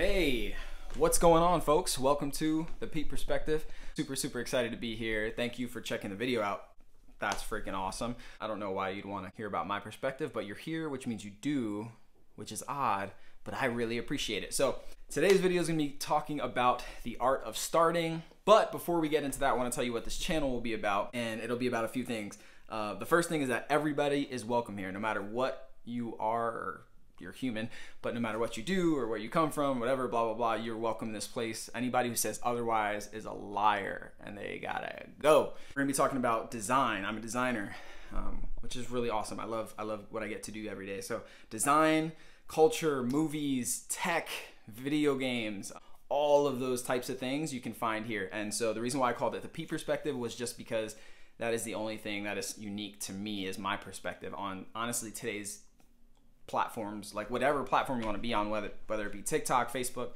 Hey, what's going on, folks? Welcome to the Pete Perspective. Super, super excited to be here. Thank you for checking the video out. That's freaking awesome. I don't know why you'd want to hear about my perspective, but you're here, which means you do, which is odd, but I really appreciate it. So, today's video is going to be talking about the art of starting. But before we get into that, I want to tell you what this channel will be about, and it'll be about a few things. Uh, the first thing is that everybody is welcome here, no matter what you are you're human, but no matter what you do or where you come from, whatever, blah, blah, blah, you're welcome in this place. Anybody who says otherwise is a liar and they gotta go. We're gonna be talking about design. I'm a designer, um, which is really awesome. I love, I love what I get to do every day. So design, culture, movies, tech, video games, all of those types of things you can find here. And so the reason why I called it the Pete Perspective was just because that is the only thing that is unique to me is my perspective on honestly today's platforms, like whatever platform you want to be on, whether whether it be TikTok, Facebook,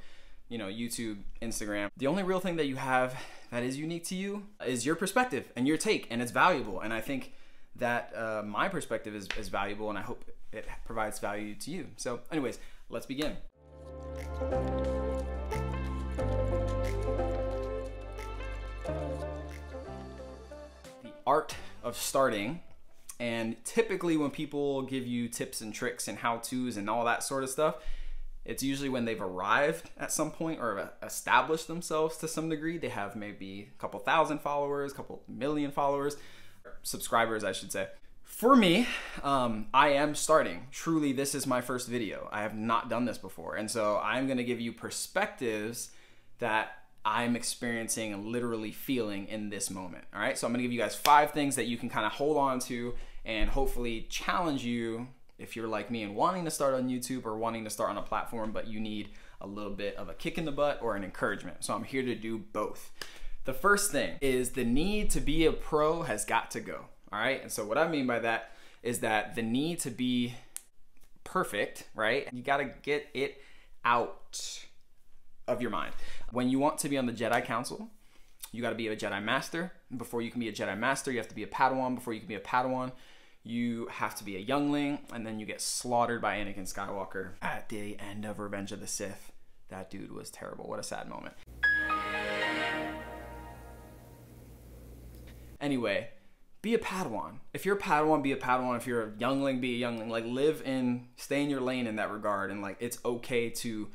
you know, YouTube, Instagram. The only real thing that you have that is unique to you is your perspective and your take, and it's valuable. And I think that uh, my perspective is, is valuable, and I hope it provides value to you. So, anyways, let's begin. The art of starting and typically, when people give you tips and tricks and how to's and all that sort of stuff, it's usually when they've arrived at some point or established themselves to some degree. They have maybe a couple thousand followers, a couple million followers, subscribers, I should say. For me, um, I am starting. Truly, this is my first video. I have not done this before. And so I'm going to give you perspectives that I'm experiencing and literally feeling in this moment. All right. So I'm going to give you guys five things that you can kind of hold on to and hopefully challenge you if you're like me and wanting to start on YouTube or wanting to start on a platform, but you need a little bit of a kick in the butt or an encouragement. So I'm here to do both. The first thing is the need to be a pro has got to go. All right. And so what I mean by that is that the need to be perfect, right? You got to get it out of your mind. When you want to be on the Jedi Council, you got to be a Jedi Master. Before you can be a Jedi Master, you have to be a Padawan. Before you can be a Padawan, you have to be a youngling, and then you get slaughtered by Anakin Skywalker at the end of Revenge of the Sith. That dude was terrible. What a sad moment. Anyway, be a Padawan. If you're a Padawan, be a Padawan. If you're a youngling, be a youngling. Like live in, stay in your lane in that regard, and like it's okay to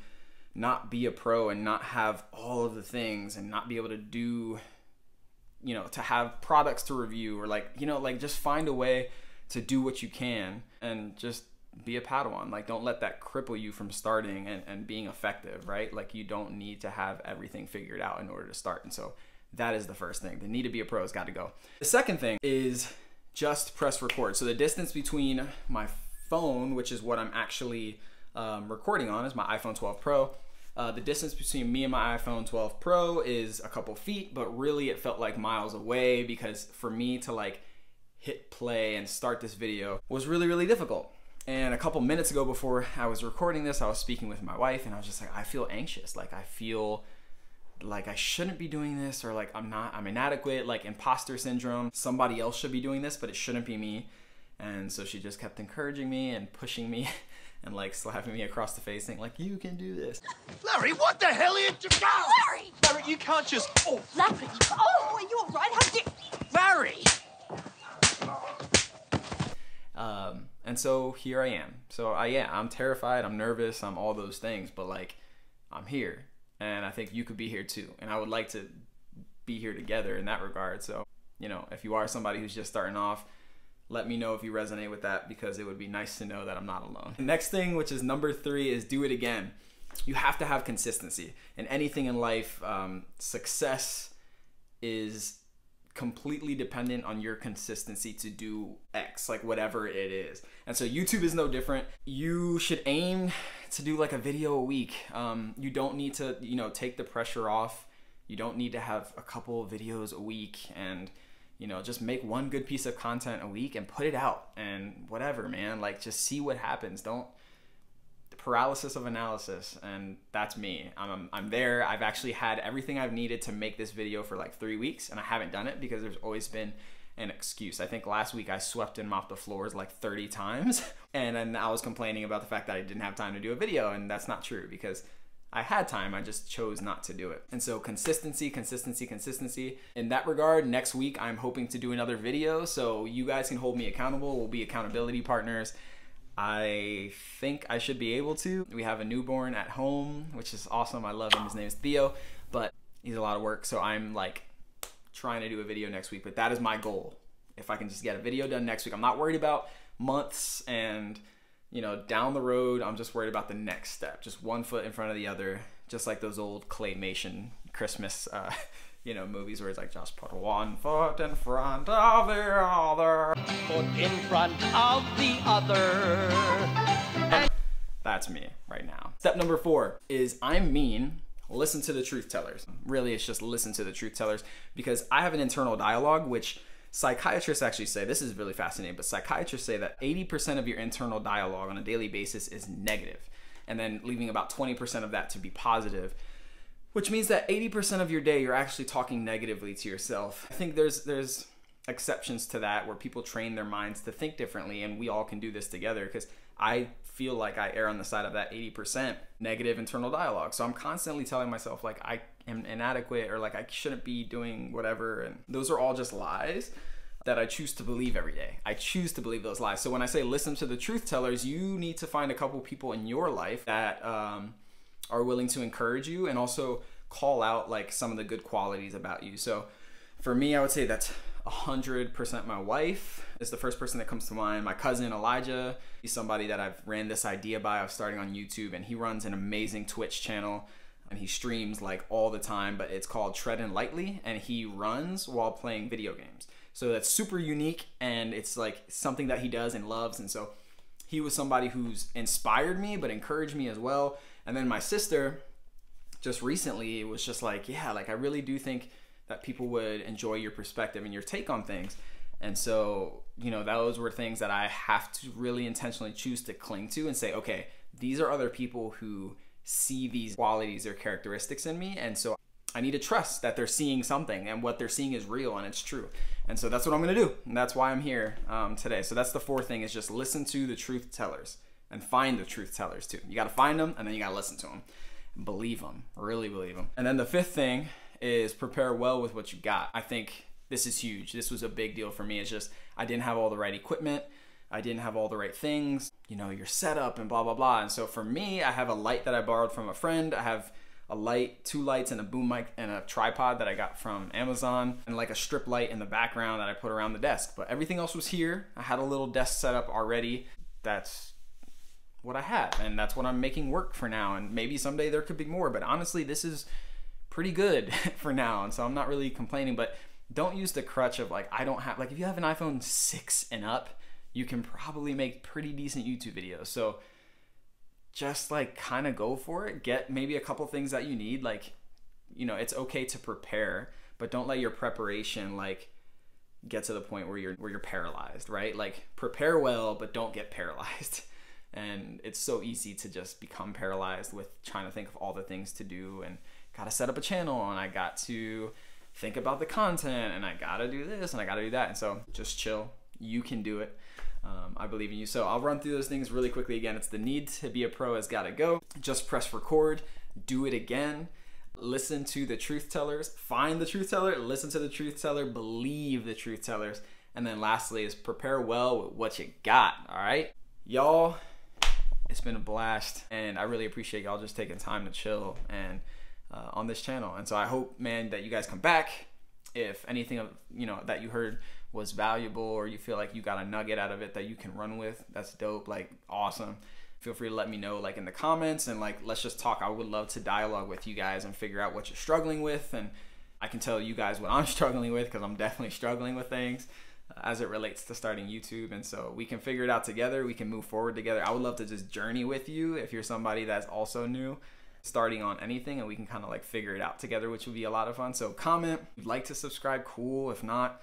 not be a pro and not have all of the things and not be able to do you know to have products to review or like you know like just find a way to do what you can and just be a padawan. Like don't let that cripple you from starting and, and being effective right? Like you don't need to have everything figured out in order to start. And so that is the first thing. The need to be a pro has got to go. The second thing is just press record. So the distance between my phone which is what i'm actually um, recording on is my iPhone 12 Pro. Uh, the distance between me and my iPhone 12 Pro is a couple feet, but really it felt like miles away because for me to like hit play and start this video was really, really difficult. And a couple minutes ago before I was recording this, I was speaking with my wife and I was just like, I feel anxious. Like, I feel like I shouldn't be doing this or like I'm not, I'm inadequate, like imposter syndrome. Somebody else should be doing this, but it shouldn't be me. And so she just kept encouraging me and pushing me and like slapping me across the face saying like you can do this larry what the hell are you doing larry larry you can't just oh larry oh are you all right how did larry um and so here i am so i yeah i'm terrified i'm nervous i'm all those things but like i'm here and i think you could be here too and i would like to be here together in that regard so you know if you are somebody who's just starting off let me know if you resonate with that because it would be nice to know that I'm not alone. The next thing, which is number three, is do it again. You have to have consistency. In anything in life, um, success is completely dependent on your consistency to do X, like whatever it is. And so YouTube is no different. You should aim to do like a video a week. Um, you don't need to, you know, take the pressure off. You don't need to have a couple videos a week and you know, just make one good piece of content a week and put it out and whatever, man. Like just see what happens. Don't paralysis of analysis and that's me. I'm I'm there. I've actually had everything I've needed to make this video for like 3 weeks and I haven't done it because there's always been an excuse. I think last week I swept and mopped the floors like 30 times and then I was complaining about the fact that I didn't have time to do a video and that's not true because I had time, I just chose not to do it. And so consistency, consistency, consistency. In that regard, next week I'm hoping to do another video so you guys can hold me accountable. We'll be accountability partners. I think I should be able to. We have a newborn at home, which is awesome. I love him. His name is Theo, but he's a lot of work. So I'm like trying to do a video next week, but that is my goal. If I can just get a video done next week, I'm not worried about months and you know, down the road, I'm just worried about the next step, just one foot in front of the other, just like those old claymation Christmas, uh, you know, movies where it's like just put one foot in front of the other. Foot in front of the other. That's me right now. Step number four is I'm mean. Listen to the truth tellers. Really, it's just listen to the truth tellers because I have an internal dialogue which psychiatrists actually say this is really fascinating, but psychiatrists say that 80% of your internal dialogue on a daily basis is negative, and then leaving about 20% of that to be positive, which means that 80% of your day you're actually talking negatively to yourself. I think there's there's exceptions to that where people train their minds to think differently and we all can do this together because I feel like I err on the side of that 80% negative internal dialogue. So I'm constantly telling myself like I am inadequate or like I shouldn't be doing whatever and those are all just lies that I choose to believe every day. I choose to believe those lies. So when I say listen to the truth tellers, you need to find a couple people in your life that um, are willing to encourage you and also call out like some of the good qualities about you. So for me, I would say that's 100% my wife is the first person that comes to mind. My cousin Elijah, he's somebody that I've ran this idea by of starting on YouTube, and he runs an amazing Twitch channel and he streams like all the time, but it's called Treading Lightly, and he runs while playing video games. So that's super unique, and it's like something that he does and loves. And so he was somebody who's inspired me, but encouraged me as well. And then my sister, just recently, was just like, yeah, like I really do think that people would enjoy your perspective and your take on things. And so, you know, those were things that I have to really intentionally choose to cling to and say, okay, these are other people who see these qualities or characteristics in me. And so I need to trust that they're seeing something and what they're seeing is real and it's true. And so that's what I'm going to do. And that's why I'm here um, today. So that's the fourth thing is just listen to the truth tellers and find the truth tellers too. You got to find them and then you got to listen to them. Believe them, really believe them. And then the fifth thing is prepare well with what you got. I think this is huge. This was a big deal for me. It's just I didn't have all the right equipment. I didn't have all the right things, you know, your setup and blah blah blah. And so for me, I have a light that I borrowed from a friend. I have a light, two lights, and a boom mic and a tripod that I got from Amazon, and like a strip light in the background that I put around the desk. But everything else was here. I had a little desk set up already. That's what I have, and that's what I'm making work for now. And maybe someday there could be more, but honestly, this is pretty good for now. And so I'm not really complaining, but don't use the crutch of like, I don't have, like, if you have an iPhone 6 and up, you can probably make pretty decent YouTube videos. So just like kind of go for it. Get maybe a couple things that you need. Like, you know, it's okay to prepare, but don't let your preparation like get to the point where you're where you're paralyzed, right? Like prepare well, but don't get paralyzed. And it's so easy to just become paralyzed with trying to think of all the things to do and gotta set up a channel and I got to think about the content and I gotta do this and I gotta do that. And so just chill. You can do it. Um, I believe in you. So I'll run through those things really quickly again. It's the need to be a pro has got to go. Just press record, do it again. Listen to the truth tellers, find the truth teller, listen to the truth teller, believe the truth tellers. And then lastly is prepare well with what you got. All right. Y'all, it's been a blast. And I really appreciate y'all just taking time to chill and uh, on this channel. And so I hope, man, that you guys come back. If anything of you know that you heard was valuable or you feel like you got a nugget out of it that you can run with, that's dope. Like awesome. Feel free to let me know like in the comments and like let's just talk. I would love to dialogue with you guys and figure out what you're struggling with and I can tell you guys what I'm struggling with because I'm definitely struggling with things as it relates to starting YouTube. And so we can figure it out together. We can move forward together. I would love to just journey with you if you're somebody that's also new starting on anything and we can kind of like figure it out together, which would be a lot of fun. So comment, if you'd like to subscribe, cool. If not,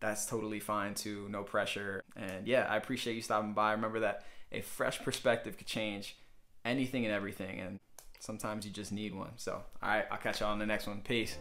that's totally fine too. No pressure. And yeah, I appreciate you stopping by. Remember that a fresh perspective could change anything and everything. And sometimes you just need one. So, all right, I'll catch y'all on the next one. Peace.